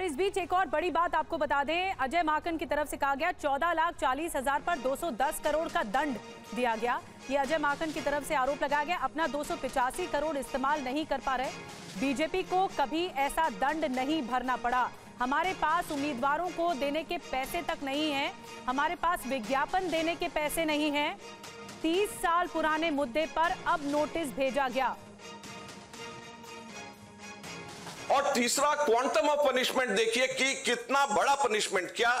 और इस बीच एक और बड़ी बात आपको बता दें, अजय माकन की तरफ़ से कहा गया, चौदह लाख चालीस हज़ार पर 210 करोड़ का दंड दिया गया। ये अजय माकन की तरफ़ से आरोप लगाया गया, अपना दो करोड़ इस्तेमाल नहीं कर पा रहे। बीजेपी को कभी ऐसा दंड नहीं भरना पड़ा। हमारे पास उम्मीदवारों को देने के पैसे तक नहीं है। हमारे पास विज्ञापन देने के पैसे नहीं है। तीस साल पुराने मुद्दे पर अब नोटिस भेजा गया। और तीसरा क्वांटम ऑफ़ पनिशमेंट देखिए कि कितना बड़ा पनिशमेंट क्या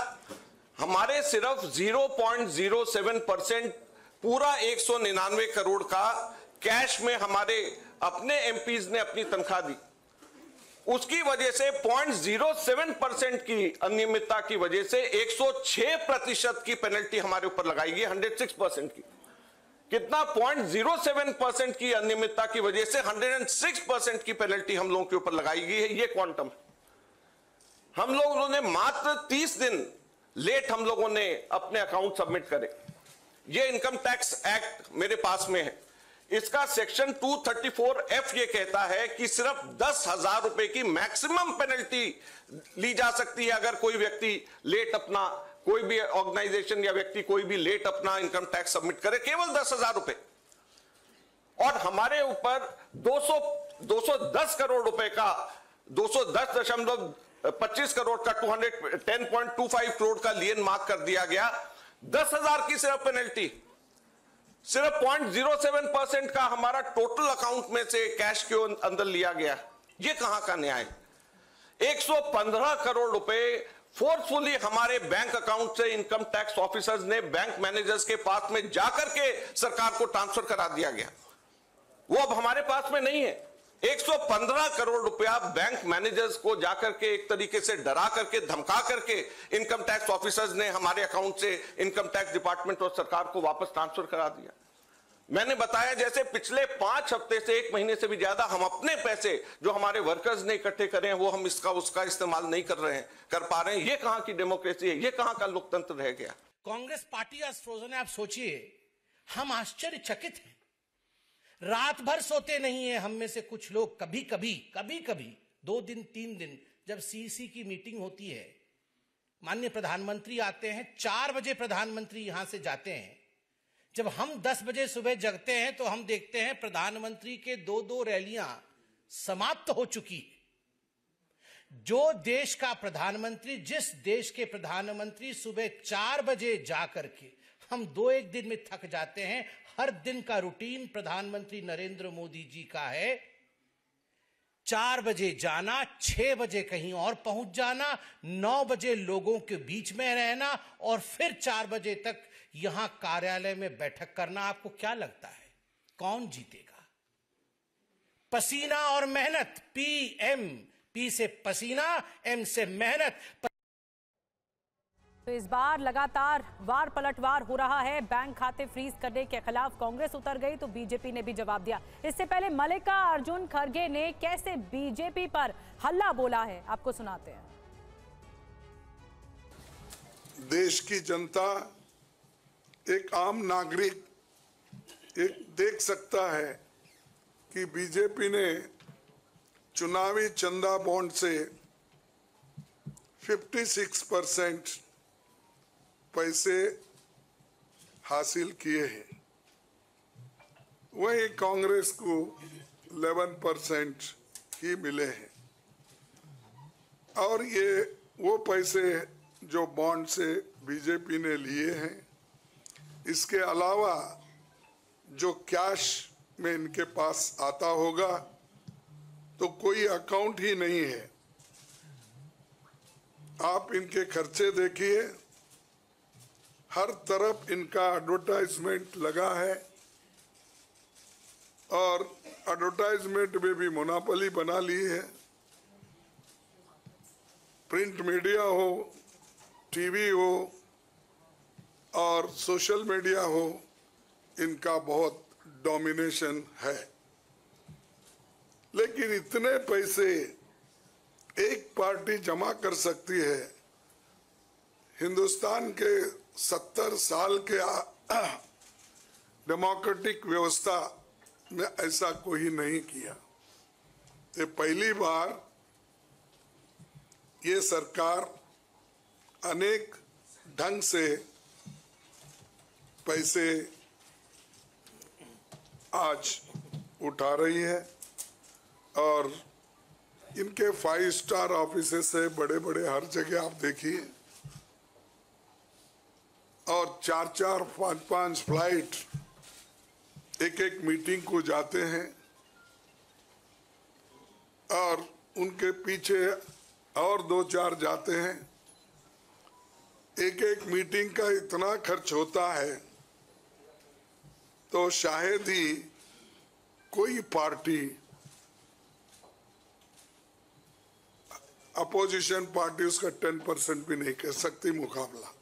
हमारे सिर्फ़ 0.07 परसेंट पूरा एक सौ निन्यानवे करोड़ का कैश में हमारे अपने एमपीज ने अपनी तनख्वाह दी। उसकी वजह से 0.07 परसेंट की अनियमितता की वजह से 106 प्रतिशत की पेनल्टी हमारे ऊपर लगाई गई 106 परसेंट की। कितना 0.07 परसेंट की अनियमितता की वजह से 106 परसेंट की पेनल्टी हम लोगों के ऊपर लगाई गई है। ये क्वांटम हम लोगों ने मात्र 30 दिन लेट हम लोगों ने अपने अकाउंट सबमिट करे। ये इनकम टैक्स एक्ट मेरे पास में है। इसका सेक्शन 234 एफ़ ये कहता है कि सिर्फ़ दस हज़ार रुपए की मैक्सिमम पेनल्टी ली जा सकती है अगर कोई व्यक्ति लेट अपना कोई भी ऑर्गेनाइजेशन या व्यक्ति कोई भी लेट अपना इनकम टैक्स सबमिट करे, केवल दस हज़ार रुपए। और हमारे ऊपर 200 210 करोड़ रुपए का 210 दशमलव पच्चीस करोड़ का 210.25 करोड़ का लियन मार्क कर दिया गया। दस हज़ार की सिर्फ़ पेनल्टी सिर्फ़ 0.07 परसेंट का हमारा टोटल अकाउंट में से कैश के अंदर लिया गया? ये कहाँ का न्याय? 115 करोड़ रुपए फोर्सफुली हमारे बैंक अकाउंट से इनकम टैक्स ऑफिसर्स ने बैंक मैनेजर्स के पास में जाकर के सरकार को ट्रांसफ़र करा दिया गया। वो अब हमारे पास में नहीं है। 115 करोड़ रुपया बैंक मैनेजर्स को जाकर के एक तरीके से डरा करके, धमका करके इनकम टैक्स ऑफिसर्स ने हमारे अकाउंट से इनकम टैक्स डिपार्टमेंट और सरकार को वापस ट्रांसफ़र करा दिया। मैंने बताया जैसे पिछले पाँच हफ़्ते से एक महीने से भी ज़्यादा हम अपने पैसे जो हमारे वर्कर्स ने इकट्ठे करे हैं, वो हम इसका, उसका इस्तेमाल नहीं कर रहे हैं, कर पा रहे हैं। ये कहाँ की डेमोक्रेसी है? ये कहाँ का लोकतंत्र रह गया? कांग्रेस पार्टी आज फ्रोजन आप सोचिए। हम आश्चर्यचकित हैं। रात भर सोते नहीं है हम में से कुछ लोग कभी कभी कभी कभी दो दिन, तीन दिन, जब सीसी की मीटिंग होती है, माननीय प्रधानमंत्री आते हैं, चार बजे प्रधानमंत्री यहाँ से जाते हैं। जब हम 10 बजे सुबह जगते हैं तो हम देखते हैं प्रधानमंत्री के दो दो रैलियाँ समाप्त हो चुकी है। जो देश का प्रधानमंत्री, जिस देश के प्रधानमंत्री सुबह चार बजे जाकर के, हम दो एक दिन में थक जाते हैं। हर दिन का रूटीन प्रधानमंत्री नरेंद्र मोदी जी का है। चार बजे जाना, छह बजे कहीं और पहुँच जाना, नौ बजे लोगों के बीच में रहना, और फिर चार बजे तक यहाँ कार्यालय में बैठक करना आपको क्या लगता है? कौन जीतेगा? पसीना और मेहनत पी एम पी से पसीना एम से मेहनत। तो इस बार लगातार वार पलटवार हो रहा है। बैंक खाते फ्रीज करने के खिलाफ कांग्रेस उतर गई तो बीजेपी ने भी जवाब दिया। इससे पहले मल्लिका अर्जुन खड़गे ने कैसे बीजेपी पर हल्ला बोला है? आपको सुनाते हैं। देश की जनता एक आम नागरिक एक देख सकता है कि बीजेपी ने चुनावी चंदा बॉन्ड से 56 परसेंट पैसे हासिल किए हैं। वही कांग्रेस को 11 परसेंट ही मिले हैं। और ये वो पैसे जो बॉन्ड से बीजेपी ने लिए हैं इसके अलावा जो कैश में इनके पास आता होगा तो कोई अकाउंट ही नहीं है। आप इनके खर्चे देखिए। हर तरफ़ इनका एडवर्टाइजमेंट लगा है और एडवर्टाइजमेंट में भी मुनापली बना ली है। प्रिंट मीडिया हो टीवी हो और सोशल मीडिया हो, इनका बहुत डोमिनेशन है। लेकिन इतने पैसे एक पार्टी जमा कर सकती है, हिंदुस्तान के सत्तर साल के डेमोक्रेटिक व्यवस्था में ऐसा कोई नहीं किया। ये पहली बार ये सरकार अनेक ढंग से पैसे आज उठा रही है और इनके फाइव स्टार ऑफिसेस से बड़े बड़े हर जगह आप देखिए। और चार चार, पाँच पाँच फ़्लाइट एक एक मीटिंग को जाते हैं। और उनके पीछे और दो चार जाते हैं। एक एक मीटिंग का इतना खर्च होता है। तो शायद ही कोई पार्टी अपोजिशन पार्टी उसका टेन परसेंट भी नहीं कर सकती मुकाबला।